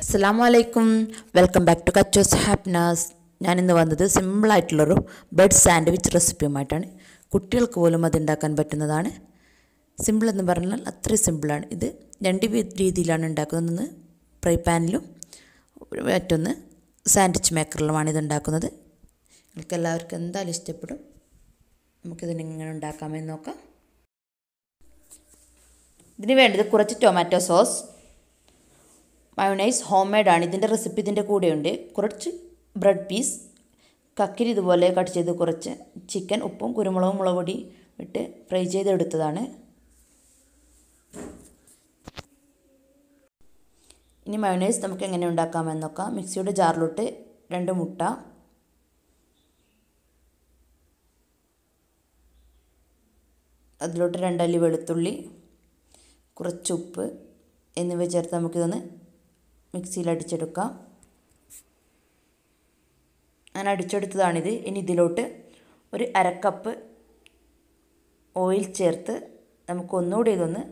അസ്സാം വലൈക്കും welcome back to കച്ചോസ് ഹാപ്പിനാസ് ഞാനിന്ന് വന്നത് സിമ്പിളായിട്ടുള്ളൊരു ബ്രെഡ് സാൻഡ്വിച്ച് റെസിപ്പിയുമായിട്ടാണ്. കുട്ടികൾക്ക് പോലും അത് ഉണ്ടാക്കാൻ പറ്റുന്നതാണ്. സിമ്പിൾ എന്ന് പറഞ്ഞാൽ അത്രയും സിമ്പിളാണ്. ഇത് രണ്ട് രീതിയിലാണ് ഉണ്ടാക്കുന്നത് ഒന്ന് ഫ്രൈ പാനിലും മറ്റൊന്ന് സാൻഡ്വിച്ച് മേക്കറിലുമാണ് ഇത് ഉണ്ടാക്കുന്നത്. നിങ്ങൾക്ക് എല്ലാവർക്കും എന്തായാലും ഇഷ്ടപ്പെടും. നമുക്കിതിന് ഇങ്ങനെ ഉണ്ടാക്കാമെന്ന് നോക്കാം. ഇതിന് വേണ്ടത് കുറച്ച് ടൊമാറ്റോ സോസ് മയോണൈസ് ഹോം മെയ്ഡാണ് ഇതിന്റെ റെസിപ്പി ഇതിന്റെ കൂടെയുണ്ട്. കുറച്ച് ബ്രെഡ് പീസ് കക്കിരി ഇതുപോലെ കട്ട് ചെയ്ത് കുറച്ച് ചിക്കൻ ഉപ്പും കുരുമുളകും മുളക് പൊടി ഇട്ട് ഫ്രൈ ചെയ്തെടുത്തതാണ്. ഇനി മയോണൈസ് നമുക്ക് എങ്ങനെ ഉണ്ടാക്കാമെന്ന് നോക്കാം. മിക്സിയുടെ ജാറിലോട്ട് രണ്ട് മുട്ട അതിലോട്ട് രണ്ടല്ലി വെളുത്തുള്ളി കുറച്ച് ഉപ്പ് എന്നിവ ചേർത്ത് നമുക്കിതൊന്ന് മിക്സിയിൽ അടിച്ചെടുക്കാം. ഞാൻ അടിച്ചെടുത്തതാണിത്. ഇനി ഇതിലോട്ട് ഒരു അരക്കപ്പ് ഓയിൽ ചേർത്ത് നമുക്ക് ഒന്നുകൂടി ഇതൊന്ന്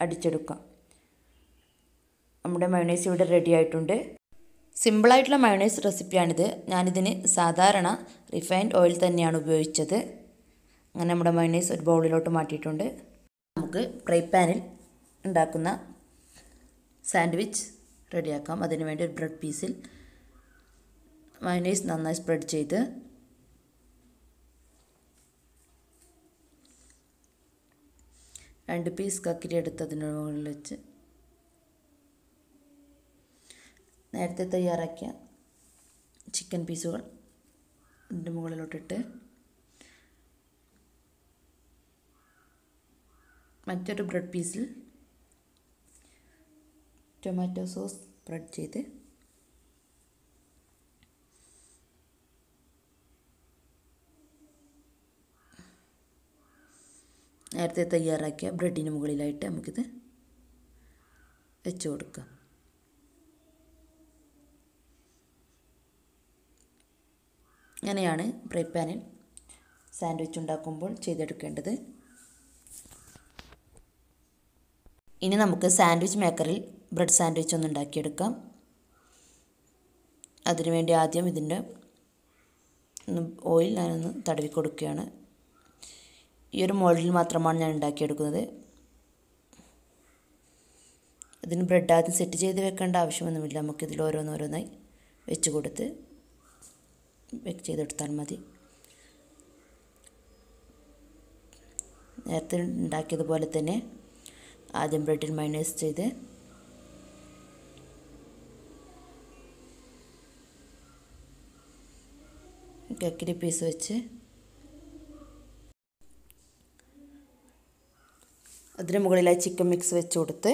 അടിച്ചെടുക്കാം. നമ്മുടെ മയോണൈസ് ഇവിടെ റെഡി ആയിട്ടുണ്ട്. സിമ്പിളായിട്ടുള്ള മയോണൈസ് റെസിപ്പിയാണിത്. ഞാനിതിന് സാധാരണ റിഫൈൻഡ് ഓയിൽ തന്നെയാണ് ഉപയോഗിച്ചത്. അങ്ങനെ നമ്മുടെ മയണൈസ് ഒരു ബൗളിലോട്ട് മാറ്റിയിട്ടുണ്ട്. നമുക്ക് ഫ്രൈ പാനിൽ ഉണ്ടാക്കുന്ന സാൻഡ്വിച്ച് റെഡിയാക്കാം. അതിന് വേണ്ടി ഒരു ബ്രെഡ് പീസിൽ മയണൈസ് നന്നായി സ്പ്രെഡ് ചെയ്ത് രണ്ട് പീസ് കക്കിരി എടുത്തതിന് മുകളിൽ വെച്ച് നേരത്തെ തയ്യാറാക്കിയ ചിക്കൻ പീസുകൾ അതിന്റെ മുകളിലോട്ടിട്ട് മറ്റൊരു ബ്രെഡ് പീസിൽ ടൊമാറ്റോ സോസ് സ്പ്രെഡ് ചെയ്ത് നേരത്തെ തയ്യാറാക്കിയ ബ്രെഡിന് മുകളിലായിട്ട് നമുക്കിത് വെച്ച് കൊടുക്കാം. അങ്ങനെയാണ് ഫ്രൈ പാനിൽ സാൻഡ്വിച്ച് ഉണ്ടാക്കുമ്പോൾ ചെയ്തെടുക്കേണ്ടത്. ഇനി നമുക്ക് സാൻഡ്വിച്ച് മേക്കറിൽ ബ്രെഡ് സാൻഡ്വിച്ച് ഒന്ന് ഉണ്ടാക്കിയെടുക്കാം. അതിനുവേണ്ടി ആദ്യം ഇതിന്റെ ഓയിൽ ഞാനൊന്ന് തടവി കൊടുക്കുകയാണ്. ഈ ഒരു മോൾഡിൽ മാത്രമാണ് ഞാൻ ഉണ്ടാക്കിയെടുക്കുന്നത്. ഇതിന് ബ്രെഡ് ആദ്യം സെറ്റ് ചെയ്ത് വെക്കേണ്ട ആവശ്യമൊന്നുമില്ല. നമുക്കിതിൽ ഓരോന്നോരോന്നായി വെച്ച് കൊടുത്ത് വെക്ക് ചെയ്തെടുത്താൽ മതി. നേരത്തെ ഉണ്ടാക്കിയതുപോലെ തന്നെ ആദ്യം ബ്രെഡിൽ മൈനസ് ചെയ്ത് കക്കിരി പീസ് വെച്ച് അതിന് മുകളിലായി ചിക്കൻ മിക്സ് വെച്ച് കൊടുത്ത്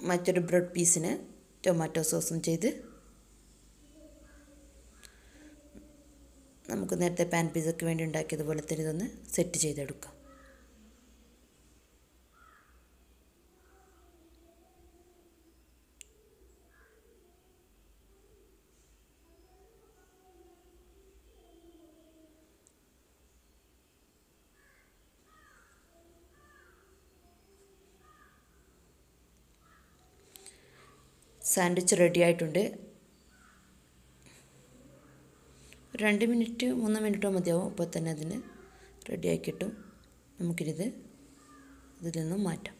മറ്റൊരു ബ്രെഡ് പീസിന് ടൊമാറ്റോ സോസും ചെയ്ത് നമുക്ക് നേരത്തെ പാൻ പിസയ്ക്ക് വേണ്ടി ഉണ്ടാക്കിയതുപോലെ തന്നെ ഇതൊന്ന് സെറ്റ് ചെയ്തെടുക്കാം. സാൻഡ്വിച്ച് റെഡി ആയിട്ടുണ്ട്. രണ്ട് മിനിറ്റ് മൂന്ന് മിനിറ്റോ മതിയാവും. അപ്പോൾ തന്നെ അതിന് റെഡിയായി കിട്ടും. നമുക്കിത് ഇതിൽ നിന്നും മാറ്റാം.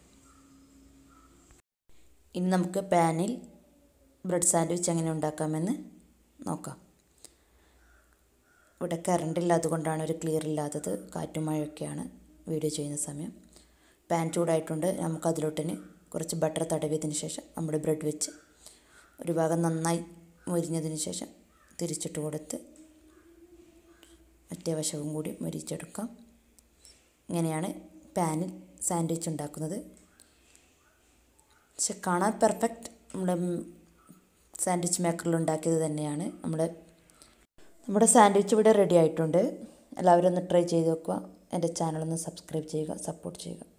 ഇനി നമുക്ക് പാനിൽ ബ്രെഡ് സാൻഡ്വിച്ച് എങ്ങനെ ഉണ്ടാക്കാമെന്ന് നോക്കാം. ഇവിടെ കറണ്ട് ഇല്ലാത്തതുകൊണ്ടാണ് ഒരു ക്ലിയർ ഇല്ലാത്തത്. കാറ്റും മഴയൊക്കെയാണ് വീഡിയോ ചെയ്യുന്ന സമയം. പാൻ ചൂടായിട്ടുണ്ട്. നമുക്ക് അതിലോട്ടിന് കുറച്ച് ബട്ടർ തടവിയതിന് ശേഷം നമ്മുടെ ബ്രെഡ് വെച്ച് ഒരു ഭാഗം നന്നായി മൊരിഞ്ഞതിന് ശേഷം തിരിച്ചിട്ട് കൊടുത്ത് മറ്റേ വശവും കൂടി മരിച്ചെടുക്കാം. ഇങ്ങനെയാണ് പാനിൽ സാൻഡ്വിച്ച് ഉണ്ടാക്കുന്നത്. പക്ഷെ കാണാൻ പെർഫെക്റ്റ് നമ്മുടെ സാൻഡ്വിച്ച് മേക്കറിൽ ഉണ്ടാക്കിയത് തന്നെയാണ്. നമ്മുടെ നമ്മുടെ സാൻഡ്വിച്ച് ഇവിടെ റെഡി ആയിട്ടുണ്ട്. എല്ലാവരും ഒന്ന് ട്രൈ ചെയ്ത് നോക്കുക. എന്റെ ചാനലൊന്ന് സബ്സ്ക്രൈബ് ചെയ്യുക സപ്പോർട്ട് ചെയ്യുക.